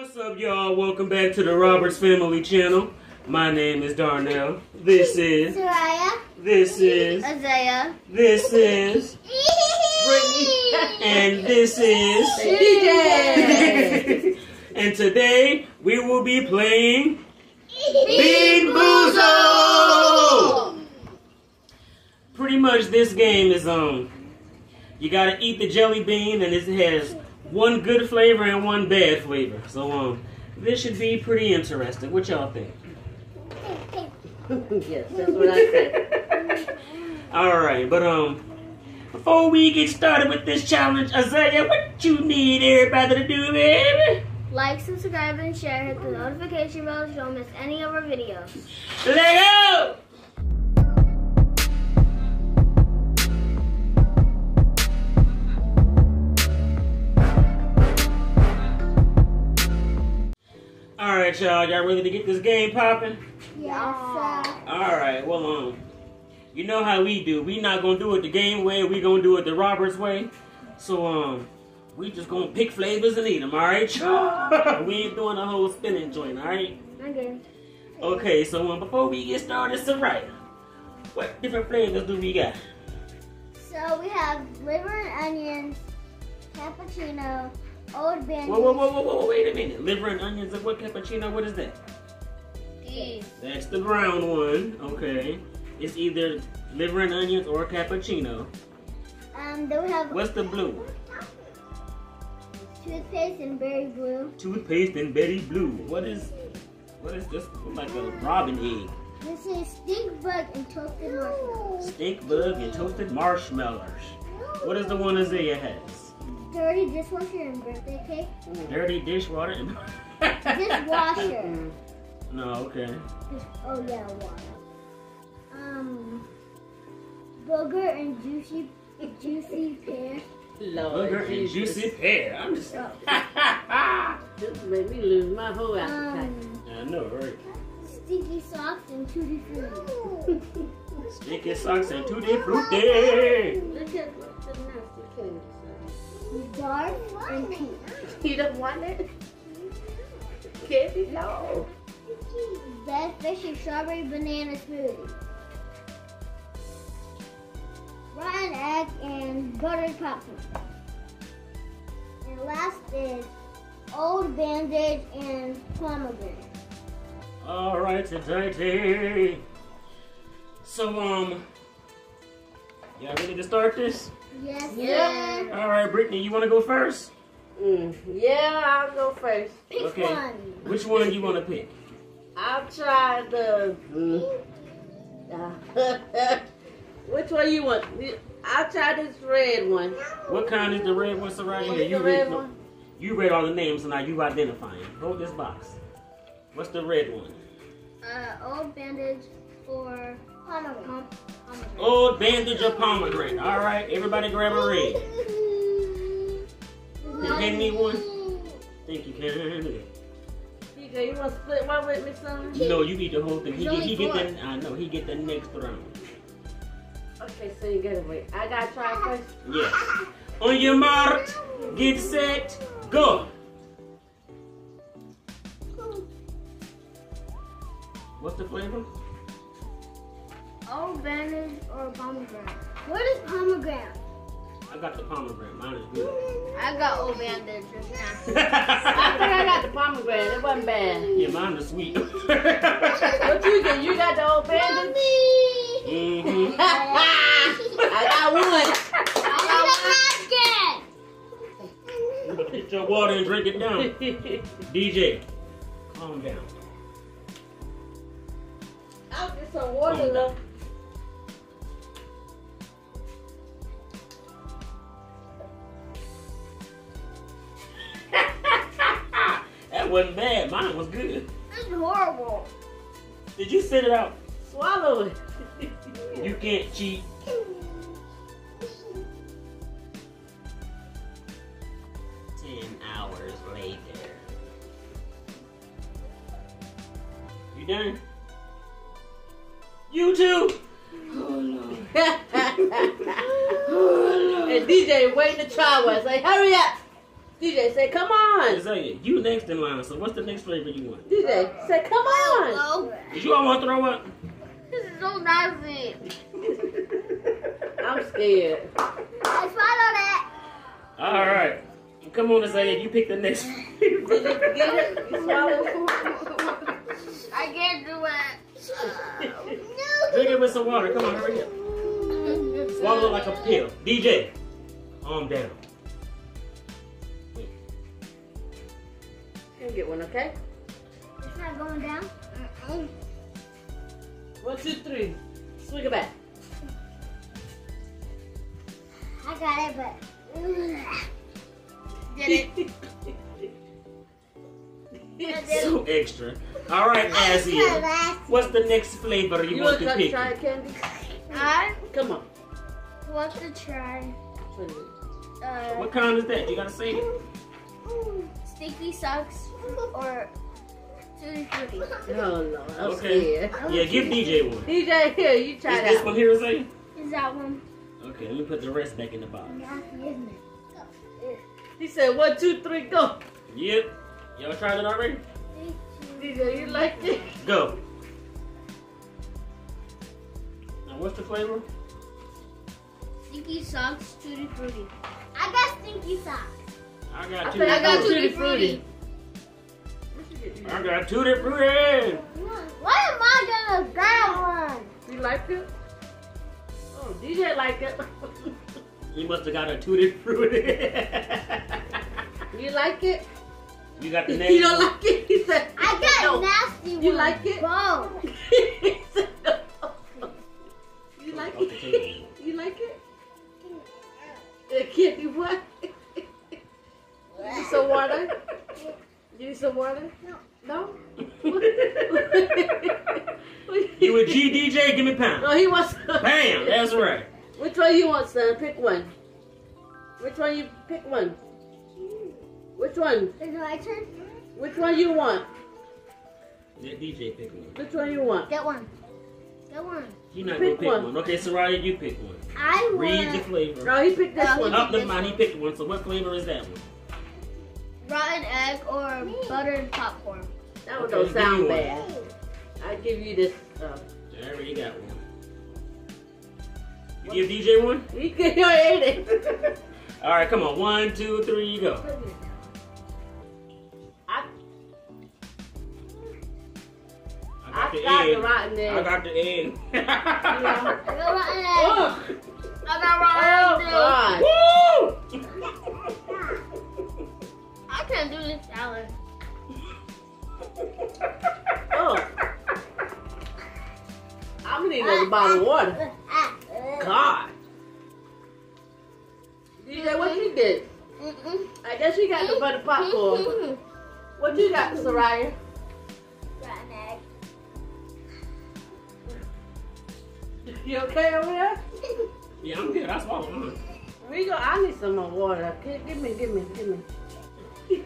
What's up, y'all? Welcome back to the Roberts Family Channel. My name is Darnell. This is, Soraya. this is, Isaiah. this is, Brittany. and this is. DJ. and today we will be playing Bean Boozled! Pretty much this game is um you gotta eat the jelly bean and it has one good flavor and one bad flavor. So um this should be pretty interesting. What y'all think? yes, that's what I said. Alright, but um before we get started with this challenge, Isaiah, what you need everybody to do, baby? Like, subscribe, and share. Hit the notification bell so you don't miss any of our videos. Let go! Alright, y'all. Y'all ready to get this game popping? Yes, Alright, well, um, you know how we do. We not gonna do it the game way. We gonna do it the Roberts way. So, um, we just gonna pick flavors and eat them, alright? y'all. we ain't doing a whole spinning joint, alright? Okay. Okay, so um, before we get started, Soraya, what different flavors do we got? So we have liver and onions, cappuccino, old. Whoa, whoa, whoa, whoa, whoa, wait a minute. Liver and onions and what cappuccino? What is that? These. That's the brown one. Okay. It's either liver and onions or cappuccino. Um, then we have What's the blue toothpaste and berry blue. Toothpaste and berry Blue. What is, what is this? Like a robin egg. This is stink bug and toasted marshmallows. Stink bug and toasted marshmallows. What is the one Isaiah has? Dirty dishwasher and birthday cake. Dirty dishwater and... Dishwasher. no, okay. Oh yeah, water. Um, booger and juicy, juicy pear. Lord Booger and juicy pear. I'm just... This made me lose my whole appetite. Um, I know, right? stinky socks and tutti frutti. Sticky socks and tutti frutti. Look at what the nasty candy Dark and pink. You don't want it? Candy? No. Best fish and strawberry banana smoothie. Rotten egg and buttered popcorn. And last is old bandage and pomegranate. All right, today. So, um, y'all ready to start this? Yes, Yeah. sir. All right, Brittany, you want to go first? Mm, yeah, I'll go first. Pick Okay. one. Which one you want to pick? I'll try the. Mm, uh, which one you want? I'll try this red one. What kind is the red one, Soraya? What's Here, you read. red no. You read all the names, so now you identifying. Hold this box. What's the red one? Uh, old bandage for pomegranate. pomegranate. Old bandage of pomegranate. All right, everybody grab a red. You hand me one? Thank you, Karen. DJ, you want to split one with me, son? No, you need the whole thing. He get, he get the. I know he get the next round. Okay, so you gotta wait. I gotta try first. Yes. On your mark, get set, go. What's the flavor? Old bandage or pomegranate. What is pomegranate? I got the pomegranate. Mine is good. I got old bandage just now. I think I got the pomegranate. It wasn't bad. yeah, mine is sweet. What you get? You got the old bandage? hmm I got one. Get your water and drink it down. DJ, calm down. I'll get some water though. Wasn't bad. Mine was good. This is horrible. Did you sit it out? Swallow it. You can't cheat. Ten hours later. You done? You too? Oh, Lord. and DJ waiting to try one. Say, hurry up. DJ, say come on. Isaiah, you next in line. So what's the next flavor you want? DJ, say come on. Oh, Did you all want to throw up? this is so nasty. I'm scared. I swallowed it. All right. Come on, Isaiah. You pick the next. Did you get it? You swallowed it? I can't do it. Drink it with some water. Come on, hurry up. Swallow it like a pill. DJ, arm down. What's the next flavor you, You want want to to try pick? candy? I Come on. want to try uh, What kind is that? You gotta say it. sticky socks or tutti frutti. Oh no, I'm Okay. scared. Yeah, give DJ one. DJ, here, you Is try this that. one here, Isaiah? Is that one? Okay, let me put the rest back in the box. Nasty, isn't it? He said one, two, three, go. Yep. Y'all tried it already? DJ, you like it? Go. What's the flavor? Stinky socks, tutti frutti. I got stinky socks. I got I two. think I got Tutti tutti Frutti. frutti. I got two different. Why am I gonna grab one? You like it? Oh, DJ like it. You must have got a tutti fruity. you like it? you got the name. You don't like it? One? Which one? Is it my turn? Which one you want? Let DJ pick one. Which one you want? Get one. Get one. You're not Pick gonna pick one. one. Okay, Soraya, you pick one. I want Read the flavor. No, he picked this No, he one. Up, the mind. He picked one. So what flavor is that one? rotten egg or buttered popcorn. That one Okay, don't sound bad. I give you this. Uh, I already got one. You give DJ one? you can you ate it. All right, come on. One, two, three, you go. I, I I got the got the egg. rotten egg. I got the egg. I got rotten egg. Oh, I got oh egg. Woo! I can't do this salad. Oh. I'm gonna need another bottle of water. God. DJ, what you get? Mm-mm. I guess you got the butter popcorn. What you got, Soraya? Rotten egg. You okay over there? Yeah, I'm good. I swallowed mine. We go. I need some more water. Give give me, give me, give me.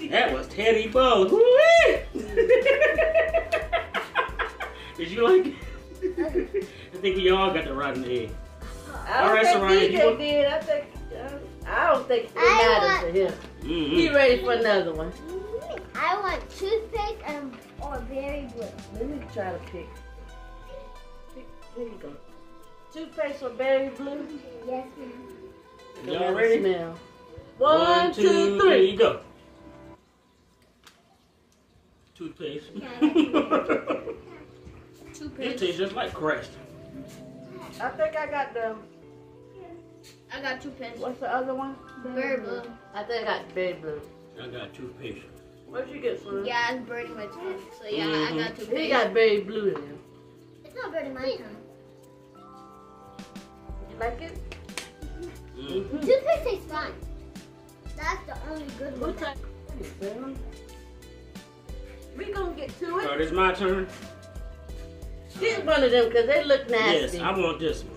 That was Teddy Buzz. Woo-wee! Did you like it? I think we all got the rotten egg. I All don't right, think Soraya, you want- did. I think. I don't think it I matters to him. Mm-hmm. He ready for another one. I want toothpick and or berry blue. Let me try to pick. pick here you go. Toothpaste or berry blue? Yes, ma'am. Y'all ahead and ready? Smell. One, two, three. go. Toothpaste. Toothpaste. it Toothpick. tastes just like crushed. I think I got the. I got toothpick. What's the other one? Berry blue. I think I got berry blue. I got two toothpaste. What did you get, son? Yeah, it's burning my tongue. So yeah, I got Mhm. toothpick. He got berry blue in there. It's not burning my tongue. You like it? Mm. Toothpick tastes fine. That's the only good one. What type? We gonna get to So it. it's my turn. Get one of them because they look nasty. Yes. I want this one.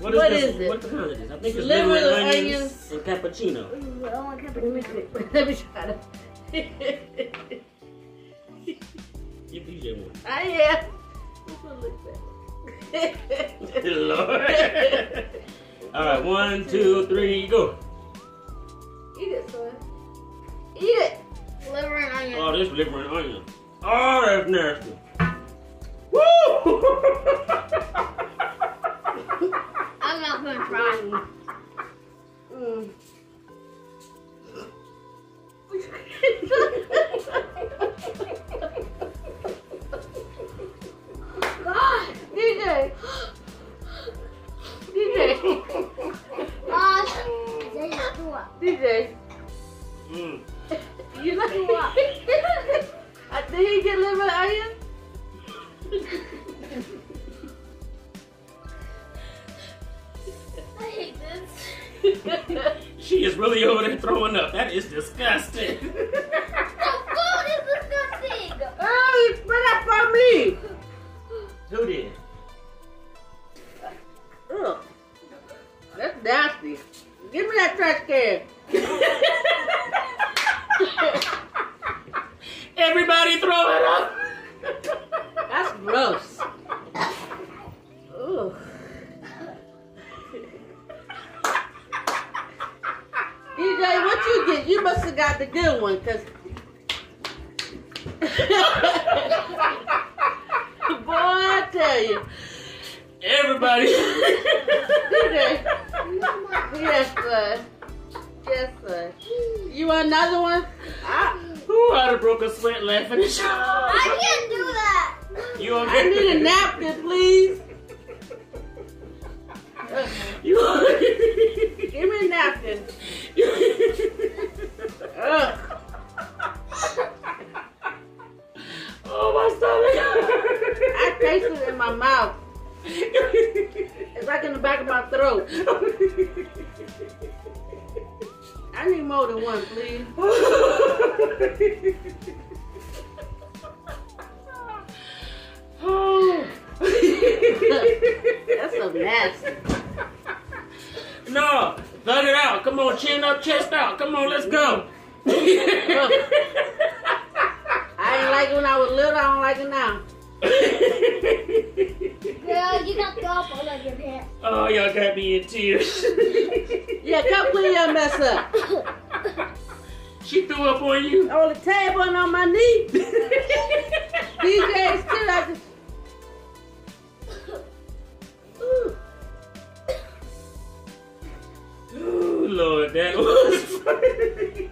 What this is it? What kind is this? I think it's Liver, liver, onions. onions, and cappuccino. Ooh, I want Let me cappuccino. see. Let me try to. Give DJ one. I am. This one looks better. Lord. All right, one, two, three, go. Eat it, son. it's oh, liver and onion. Oh, that's nasty. Did he get onion? I hate this. She is really over there throwing up. That is disgusting. The food is disgusting. oh, you spit up on me. Who did? Ugh. That's nasty. Give me that trash can. Everybody throw it up. That's gross. Ugh. DJ, what you get? You must have got the good one, cause boy, I tell you, Everybody. DJ. Yes, sir. Yes, sir. You want another one? I, Ooh, I'd have broke a sweat laughing at you. I can't do that. You okay? I need a napkin, please. You Give me a napkin. Ugh. Oh, my stomach. I taste it in my mouth. It's like in the back of my throat. I need more than one, please. oh. That's so nasty. No, thug it out. Come on, chin up, chest out. Come on, let's go. I ain't like it when I was little. I don't like it now. Girl, you got gulp all over your pants. oh, y'all got me in tears. Yeah, come clean your mess up. She threw up on you. On the table and on my knee. DJ still like this. Ooh. Oh, Lord, that was funny.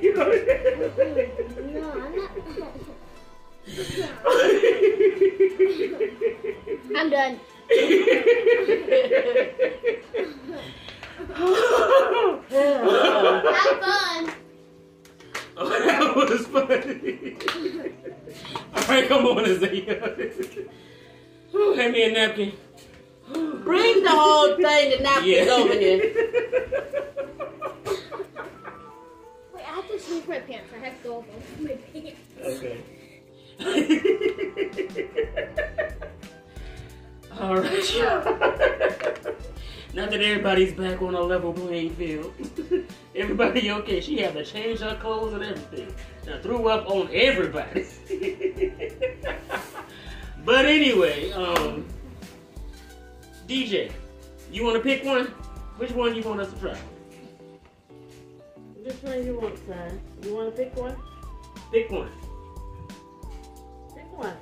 you know No, I'm not. I'm done. Have fun. Oh, that was funny. All right, come on, Isaiah. Ooh, Hand me a napkin. Bring the whole thing to napkins over here. Wait, I have to change my pants. I have to go over my pants. Okay. All right. now that everybody's back on a level playing field, everybody okay? She had to change her clothes and everything. Now threw up on everybody. but anyway, um, DJ, you want to pick one? Which one you want us to try? Which one you want, son? You want to pick one? Pick one. Pick one.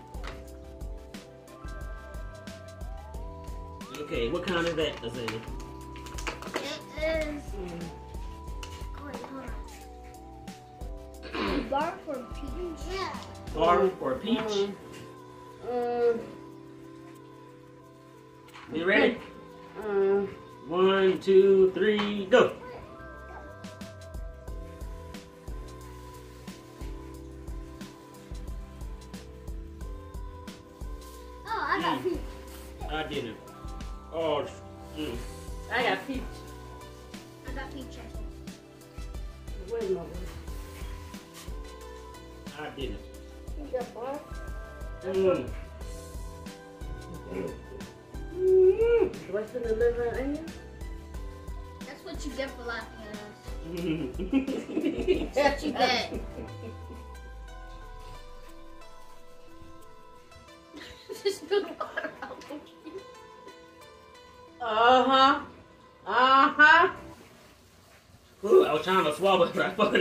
Okay, what kind is that, Azalea? It is. Wait, hold on. Bar for peach. Yeah. Barf or peach? Um, um, You ready? um, One, two, three, go. Oh, I got Mm. peach. I didn't. Oh, mm. I got peach. I got peach. actually. Where's my one? I didn't. You got bar? Mm. What's in the liver and onion? That's what you get for laughing at us. Mm. That's what you get.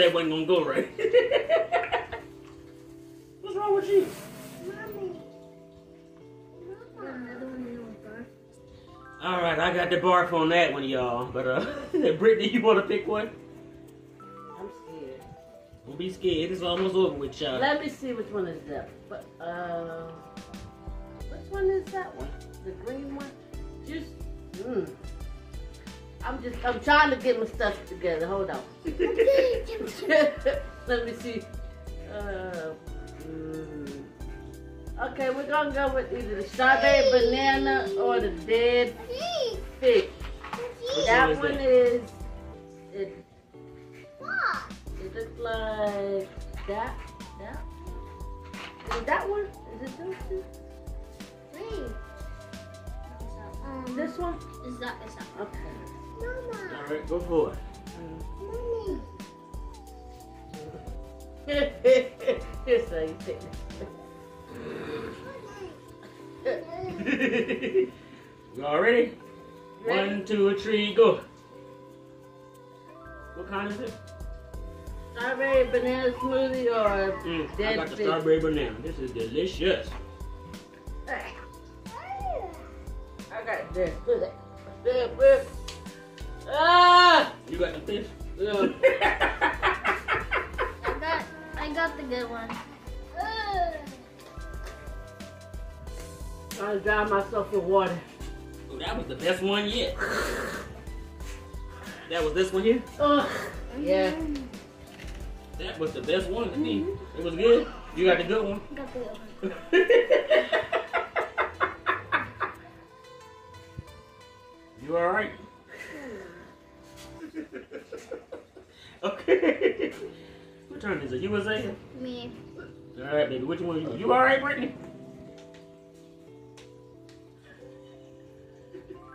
that wasn't gonna go right. What's wrong with you? Mommy. Another one you want first? All right, I got the barf on that one, y'all. But uh, Brittany, you want to pick one? I'm scared. Don't be scared. It's almost over with, y'all. Let me see which one is that. But uh, which one is that one? The green one? Just, mm. I'm just, I'm trying to get my stuff together. Hold on. Let me see. Uh, mm. Okay, we're gonna go with either the strawberry banana or the dead fish. That one is one is it. What? It looks like that. That. Is that one? Is it those two? Three. Um, This one? is that is that? Okay. All Mama. right, go for it. Mommy. Here's how you take it. Y'all ready? Ready? One, two, three, go. What kind is it? Strawberry banana smoothie or Mm, I dead got the fish? strawberry banana. This is delicious. I got this. Put it. Put it. Put it. Ah! You got the fish? Yeah. I got I got the good one. Ugh. Trying to dry myself with water. oh, that was the best one yet. That was this one here? Ugh. Yeah. That was the best one to me. It was good. You got the good one. Got the good one. Which one? You, you all right, Brittany?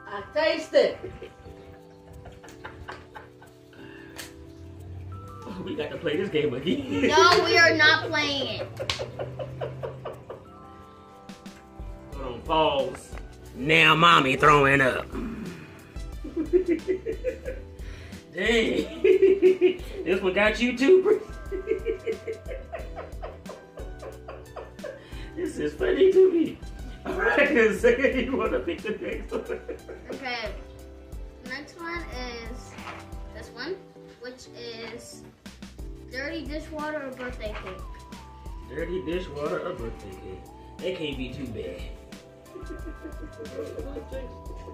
I taste it. We got to play this game again. No, we are not playing it. Hold on, pause. Now mommy throwing up. Dang. this one got you too, Bri- This is funny to me. Alright, say you wanna pick the next one. Okay. Next one is this one, which is dirty dishwater or birthday cake. Dirty dishwater or birthday cake. That can't be too bad.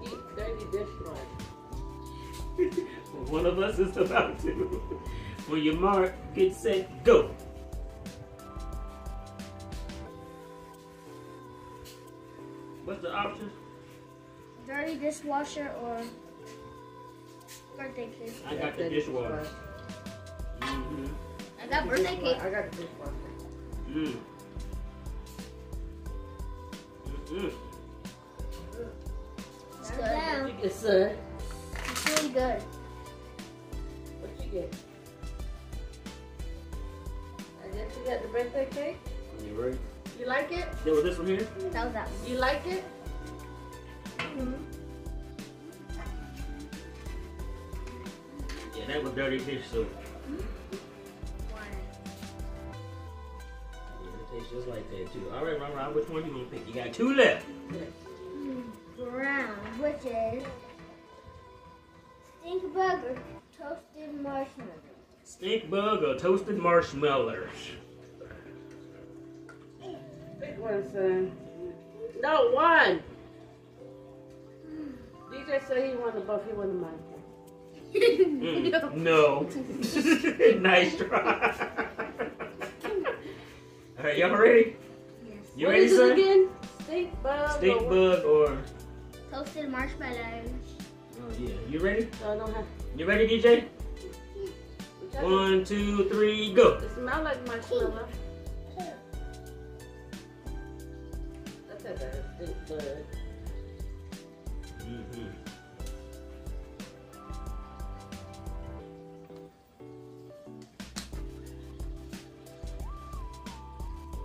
Eat dirty dishwater. One of us is about to. When your mark, get set, go. The option? Dirty dishwasher or birthday cake. I got the dishwater. Mm-hmm. I got birthday cake. I got the dishwater. Mm. Mm-mm. It's What good. you get, son? It's really good. What you get? I guess you got the birthday cake. You ready? You like it? There was this one here. That was that one. You like it? Mm-hmm. Yeah, that was dirty fish soup. Hmm? Yeah, it tastes just like that too. All right, Ron, Ron, which one you gonna pick? You got two left. Hmm, brown, which is stink burger, toasted marshmallow. Stink bug or toasted marshmallows? Pick one, son. No, one. DJ said he wanted both. He wanted mine. Mm, no. nice try. All right, y'all ready? Yes. You what ready, is it son? again? Stink bug. Stink or bug or? Toasted marshmallows. Oh yeah. You ready? So I don't have. You ready, DJ? One, two, three, go. It smells like marshmallow. Better stink bug. Mm-hmm.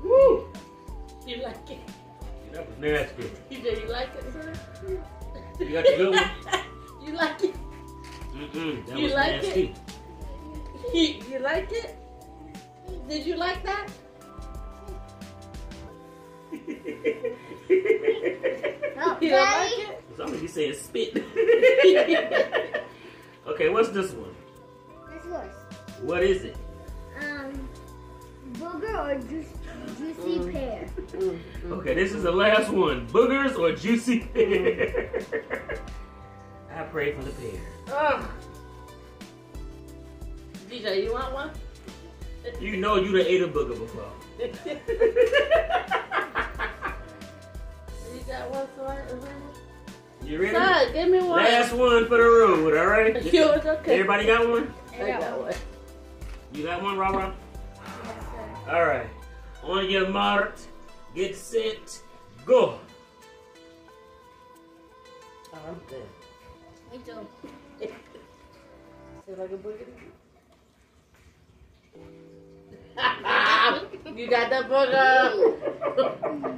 Woo! You like it? That was nasty. DJ, you like it, sir? You got the good one? you like it? Mm-mm. That You was like nasty. you what's this one? That's yours. What is it? Um, booger or juice, juicy Mm. pear? Mm, mm. Okay, this is the last one. Boogers or juicy pear? I pray for the pear. Ugh. DJ, you want one? You know you done ate a booger before. You ready? Son, give me one. Last one for the road, all right? Yours, okay. Everybody got one? I got one. You got one, Rob Rob? Yes, sir. All right. On your mark, get set, go. Oh, I'm good. Me too. Feel like a booger? you got the booger. Uh?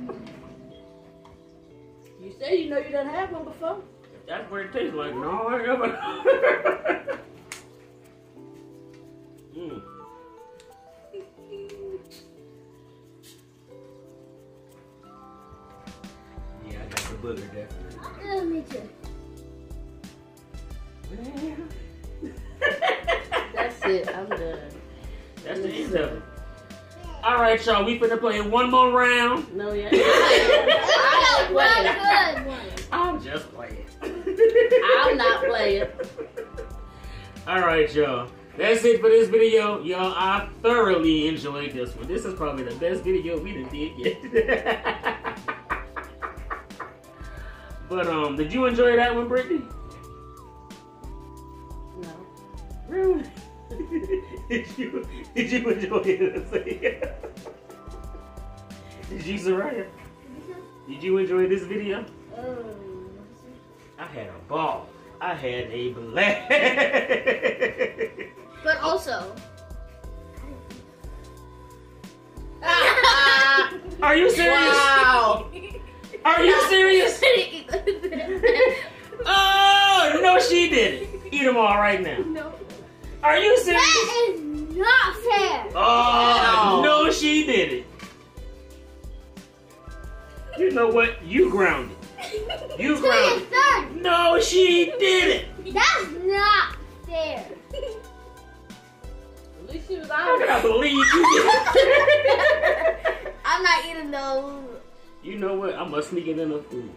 You say you know you done had one before. That's what it tastes like. No, I never. mm. Yeah, I got the booger definitely. Uh, me too. That's it. I'm done. That's the end of it. All right, y'all. We finna play one more round. No, yeah. I I'm I'm playing. All right, y'all. That's it for this video. Y'all, I thoroughly enjoyed this one. This is probably the best video we done did yet. but, um, did you enjoy that one, Brittany? No. Really? did you did you enjoy it? did you, Soraya? Did you enjoy this video? Oh, I had a ball. I had a blast. but also, Are you serious? Wow. Are you serious? Oh, no, she didn't. Eat them all right now. no. Are you serious? That is not fair. Oh, No. no, she did it. You know what? You grounded. You Say grounded. It third. No, she didn't. That's not fair. At least she was How can I honest. believe you did? I'm not eating those. You know what? I'm gonna sneak in the food.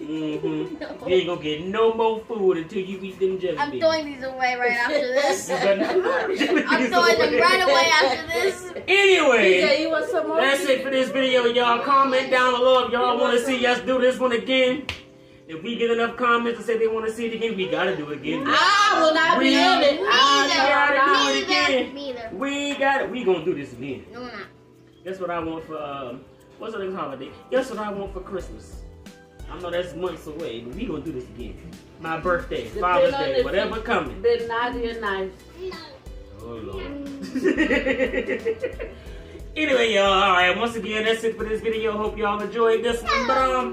Mm-hmm. No. You ain't gonna get no more food until you eat them jelly I'm beans. throwing these away right after this. You better not throw them jelly I'm beans throwing them right away after this. Anyway. DJ, you want some more? That's it for this video, y'all. Comment down below if y'all want to see us do this one again. If we get enough comments to say they want to see it again, we gotta do it again. I will not be We- in it. Me I gotta do not. it again. Me either. We got it. We gonna do this again. No, not. That's what I want for um, what's the next holiday? Guess what I want for Christmas? I know that's months away, but we gonna do this again. My birthday, Depend Father's Day, whatever you coming. Been naughty or nice. Oh lord. anyway, y'all. All right. Once again, that's it for this video. Hope y'all enjoyed this one. But um.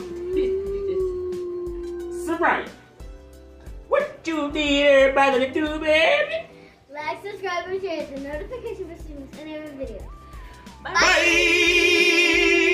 Soraya, what you need everybody to do, baby? Like, subscribe, and share the notification for students in every video. Bye.